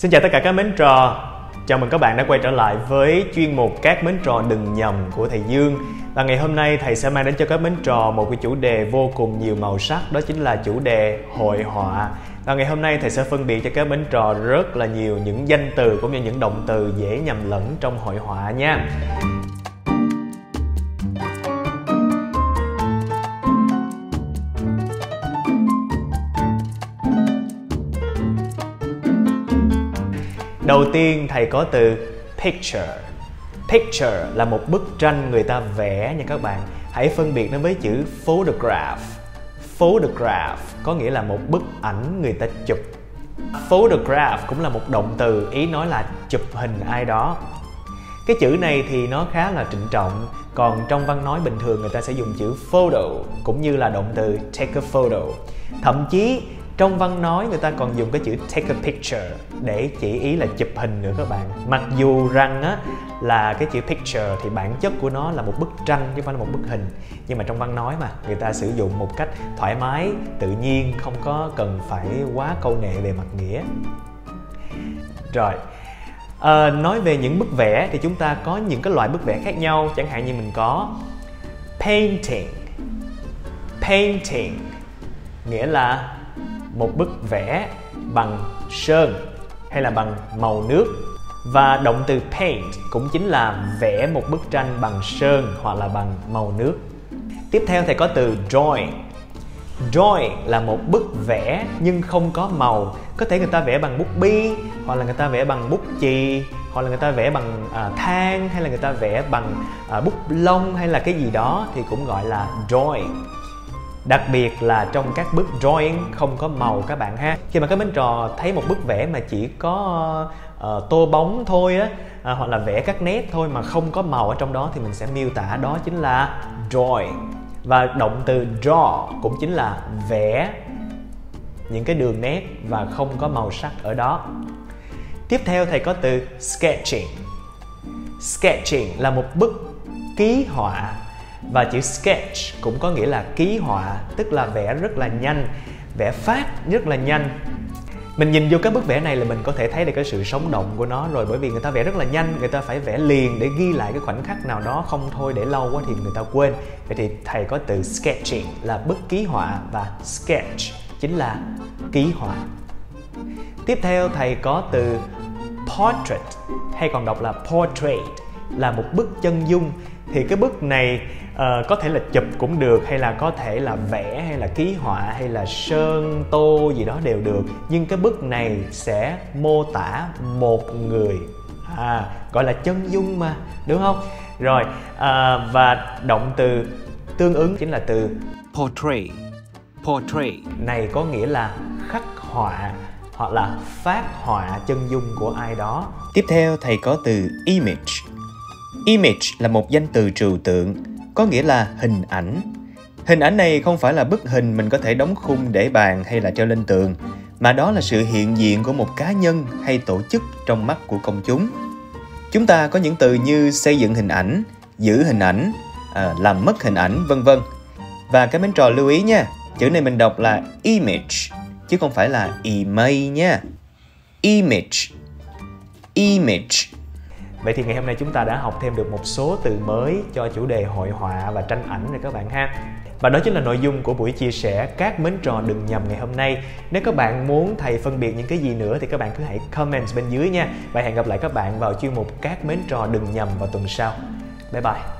Xin chào tất cả các mến trò. Chào mừng các bạn đã quay trở lại với chuyên mục các mến trò đừng nhầm của thầy Dương. Và ngày hôm nay thầy sẽ mang đến cho các mến trò một cái chủ đề vô cùng nhiều màu sắc, Đó chính là chủ đề hội họa. Và ngày hôm nay thầy sẽ phân biệt cho các mến trò rất là nhiều những danh từ cũng như những động từ dễ nhầm lẫn trong hội họa nha. Đầu tiên thầy có từ picture. Picture là một bức tranh người ta vẽ nha các bạn. Hãy phân biệt nó với chữ photograph. Photograph có nghĩa là một bức ảnh người ta chụp. Photograph cũng là một động từ ý nói là chụp hình ai đó. Cái chữ này thì nó khá là trịnh trọng, còn trong văn nói bình thường người ta sẽ dùng chữ photo cũng như là động từ take a photo. Thậm chí trong văn nói người ta còn dùng cái chữ take a picture để chỉ ý là chụp hình nữa các bạn. Mặc dù rằng á là cái chữ picture thì bản chất của nó là một bức tranh chứ không phải là một bức hình. Nhưng mà trong văn nói mà người ta sử dụng một cách thoải mái tự nhiên không có cần phải quá câu nệ về mặt nghĩa. Rồi à, nói về những bức vẽ thì chúng ta có những cái loại bức vẽ khác nhau chẳng hạn như mình có painting. Painting nghĩa là một bức vẽ bằng sơn hay là bằng màu nước. Và động từ paint cũng chính là vẽ một bức tranh bằng sơn hoặc là bằng màu nước. Tiếp theo thầy có từ drawing. Drawing là một bức vẽ nhưng không có màu. Có thể người ta vẽ bằng bút bi hoặc là người ta vẽ bằng bút chì hoặc là người ta vẽ bằng uh, than hay là người ta vẽ bằng uh, bút lông hay là cái gì đó thì cũng gọi là drawing đặc biệt là trong các bức drawing không có màu các bạn ha. Khi mà các bến trò thấy một bức vẽ mà chỉ có uh, tô bóng thôi á uh, hoặc là vẽ các nét thôi mà không có màu ở trong đó thì mình sẽ miêu tả đó chính là drawing. Và động từ draw cũng chính là vẽ những cái đường nét và không có màu sắc ở đó. Tiếp theo thầy có từ sketching. Sketching là một bức ký họa và chữ sketch cũng có nghĩa là ký họa, tức là vẽ rất là nhanh, vẽ phát rất là nhanh. Mình nhìn vô các bức vẽ này là mình có thể thấy được cái sự sống động của nó rồi, bởi vì người ta vẽ rất là nhanh, người ta phải vẽ liền để ghi lại cái khoảnh khắc nào đó, không thôi để lâu quá thì người ta quên. Vậy thì thầy có từ sketching là bức ký họa và sketch chính là ký họa. Tiếp theo thầy có từ portrait, hay còn đọc là portrait, là một bức chân dung thì cái bức này uh, có thể là chụp cũng được hay là có thể là vẽ hay là ký họa hay là sơn tô gì đó đều được. Nhưng cái bức này sẽ mô tả một người. À gọi là chân dung mà đúng không? Rồi à, và động từ tương ứng chính là từ portray portray này có nghĩa là khắc họa hoặc là phát họa chân dung của ai đó. Tiếp theo thầy có từ image image là một danh từ trừu tượng có nghĩa là hình ảnh. Hình ảnh này không phải là bức hình mình có thể đóng khung để bàn hay là treo lên tường, mà đó là sự hiện diện của một cá nhân hay tổ chức trong mắt của công chúng. Chúng ta có những từ như xây dựng hình ảnh, giữ hình ảnh, à, làm mất hình ảnh, vân vân. Và các mến trò lưu ý nha, chữ này mình đọc là image chứ không phải là email nha. Image. Image Vậy thì ngày hôm nay chúng ta đã học thêm được một số từ mới cho chủ đề hội họa và tranh ảnh rồi các bạn ha. Và đó chính là nội dung của buổi chia sẻ các mến trò đừng nhầm ngày hôm nay. Nếu các bạn muốn thầy phân biệt những cái gì nữa thì các bạn cứ hãy comment bên dưới nha. Và hẹn gặp lại các bạn vào chuyên mục các mến trò đừng nhầm vào tuần sau. Bye bye.